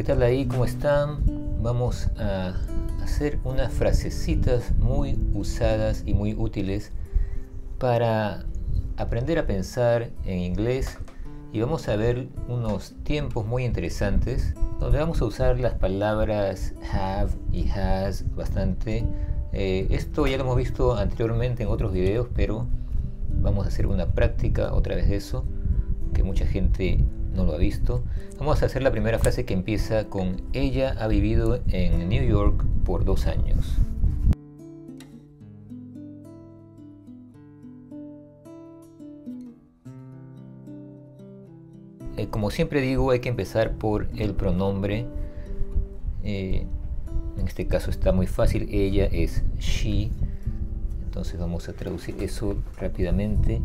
¿Qué tal ahí? ¿Cómo están? Vamos a hacer unas frasecitas muy usadas y muy útiles para aprender a pensar en inglés y vamos a ver unos tiempos muy interesantes donde vamos a usar las palabras have y has bastante. Eh, esto ya lo hemos visto anteriormente en otros videos, pero vamos a hacer una práctica otra vez de eso, que mucha gente no lo ha visto. Vamos a hacer la primera frase que empieza con ella ha vivido en New York por dos años. Eh, como siempre digo, hay que empezar por el pronombre. Eh, en este caso está muy fácil, ella es she. Entonces vamos a traducir eso rápidamente.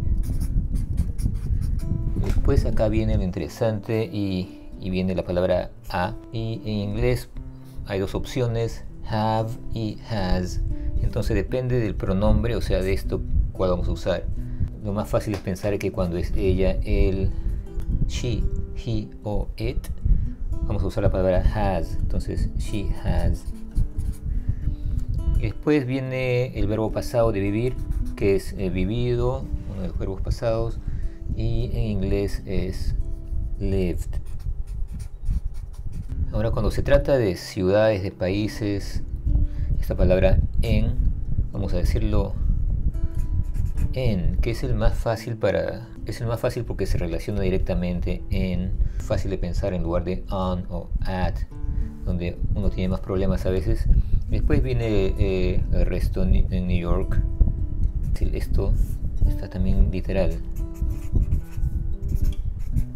Después acá viene lo interesante y, viene la palabra a. Y en inglés hay dos opciones, have y has. Entonces depende del pronombre, o sea, de esto cuál vamos a usar. Lo más fácil es pensar que cuando es ella, él, she, he o it, vamos a usar la palabra has. Entonces, she has. Después viene el verbo pasado de vivir, que es eh, vivido, uno de los verbos pasados y en inglés es lived. Ahora cuando se trata de ciudades, de países, esta palabra en, vamos a decirlo en, que es el más fácil para es el más fácil porque se relaciona directamente en, fácil de pensar en lugar de on o at, donde uno tiene más problemas a veces. Después viene eh, el resto en New York. Esto está también literal.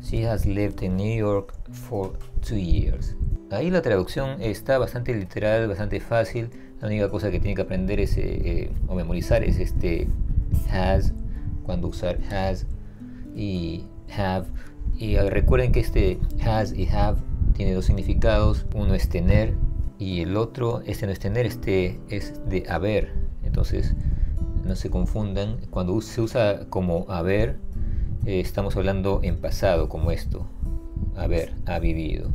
She has lived in New York for two years. Ahí la traducción está bastante literal, bastante fácil. La única cosa que tiene que aprender es, eh, eh, o memorizar es este has, cuando usar has y have. Y recuerden que este has y have tiene dos significados. Uno es tener y el otro, este no es tener, este es de haber. Entonces, no se confundan. Cuando se usa como haber, eh, estamos hablando en pasado como esto. A ver, ha vivido.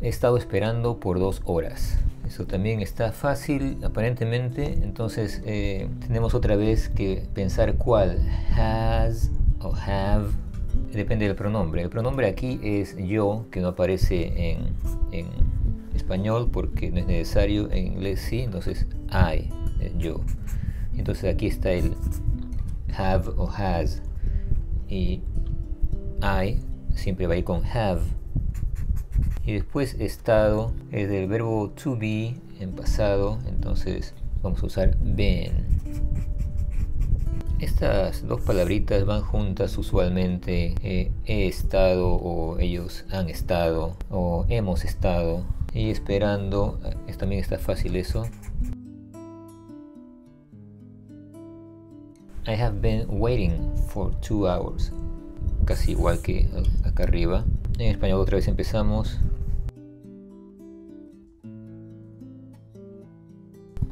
He estado esperando por dos horas. Eso también está fácil aparentemente. Entonces eh, tenemos otra vez que pensar cuál. Has o have. Depende del pronombre. El pronombre aquí es yo, que no aparece en, en español porque no es necesario. En inglés sí. Entonces I, eh, yo. Entonces aquí está el have o has. Y I siempre va a ir con have. Y después estado es del verbo to be en pasado. Entonces vamos a usar been. Estas dos palabritas van juntas usualmente. Eh, he estado o ellos han estado o hemos estado. Y esperando, eh, también está fácil eso. I have been waiting for two hours. Casi igual que acá arriba. En español otra vez empezamos.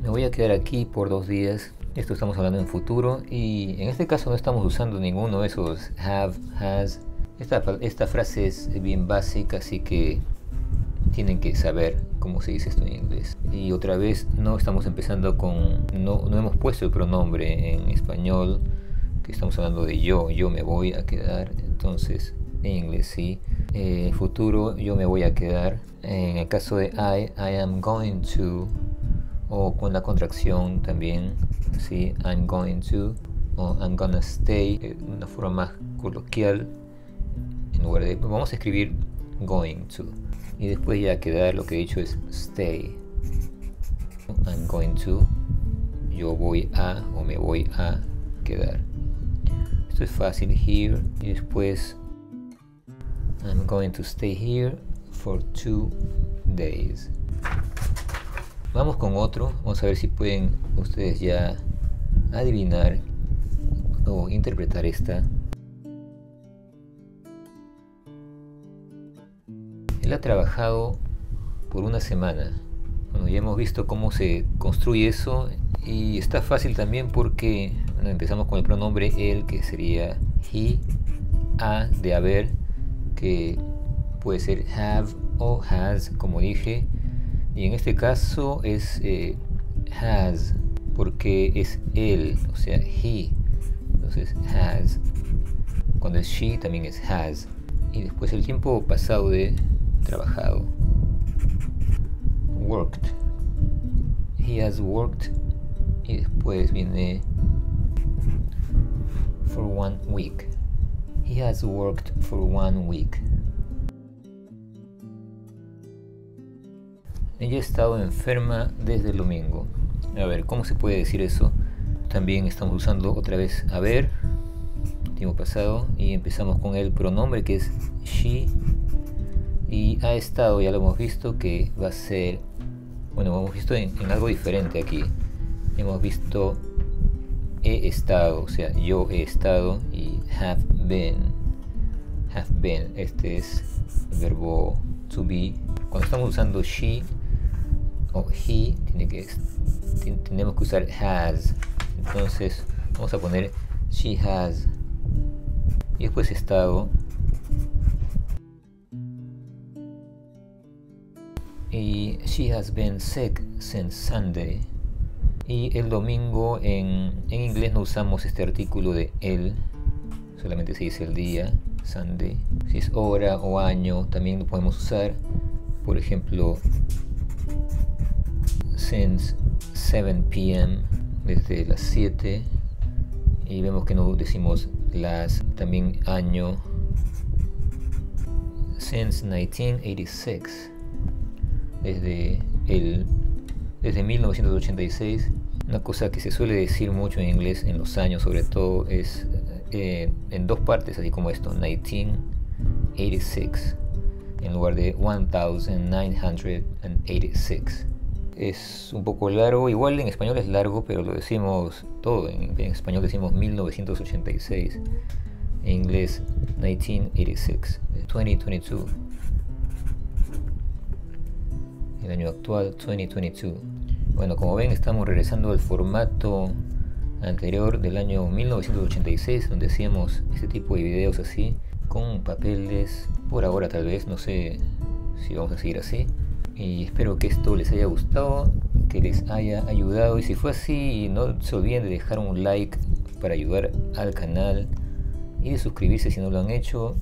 Me voy a quedar aquí por dos días. Esto estamos hablando en futuro y en este caso no estamos usando ninguno de esos have, has. Esta, esta frase es bien básica, así que tienen que saber cómo se dice esto en inglés. Y otra vez no estamos empezando con, no, no hemos puesto el pronombre en español, que estamos hablando de yo, yo me voy a quedar, entonces en inglés sí. Eh, futuro yo me voy a quedar. En el caso de I, I am going to, o con la contracción también, sí, I'm going to, o I'm gonna stay, de una forma más coloquial, en lugar de, vamos a escribir going to. Y después ya quedar lo que he dicho es stay. I'm going to yo voy a o me voy a quedar. Esto es fácil here y después I'm going to stay here for two days. Vamos con otro vamos a ver si pueden ustedes ya adivinar o interpretar esta Él ha trabajado por una semana. Bueno, ya hemos visto cómo se construye eso y está fácil también porque empezamos con el pronombre él, que sería he, a de haber, que puede ser have o has, como dije, y en este caso es eh, has, porque es él, o sea, he. Entonces, has. Cuando es she, también es has. Y después el tiempo pasado de trabajado. Worked. He has worked. Y después viene for one week. He has worked for one week. Ella ha estado enferma desde el domingo. A ver, ¿cómo se puede decir eso? También estamos usando otra vez haber, tiempo pasado, y empezamos con el pronombre que es she. Y ha estado, ya lo hemos visto, que va a ser, bueno, hemos visto en, algo diferente aquí. Hemos visto he estado, o sea, yo he estado, y have been. Have been, este es el verbo to be. Cuando estamos usando she, o he, tiene que, tenemos que usar has. Entonces vamos a poner she has. Y después estado. Y she has been sick since Sunday. Y el domingo en, en inglés no usamos este artículo de el, solamente se dice el día, Sunday. Si es hora o año, también lo podemos usar. Por ejemplo, since 7 p.m. desde las 7 y vemos que no decimos las también año since 1986 desde el desde 1986 una cosa que se suele decir mucho en inglés en los años sobre todo es eh, en dos partes así como esto 1986 en lugar de 1986 es un poco largo, igual en español es largo, pero lo decimos todo, en, español decimos 1986, en inglés 1986, 2022, el año actual 2022. Bueno, como ven estamos regresando al formato anterior del año 1986, donde hacíamos este tipo de videos así, con papeles, por ahora tal vez, no sé si vamos a seguir así y espero que esto les haya gustado, que les haya ayudado y si fue así no se olviden de dejar un like para ayudar al canal y de suscribirse si no lo han hecho.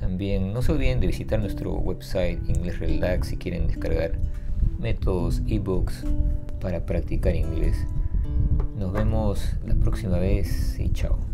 También no se olviden de visitar nuestro website Inglés Relax si quieren descargar métodos, ebooks para practicar inglés. Nos vemos la próxima vez y chao.